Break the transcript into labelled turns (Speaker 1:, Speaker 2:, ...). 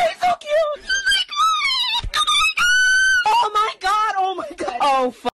Speaker 1: he's so cute! Oh my god! Oh my god! Oh my god! Oh fuck.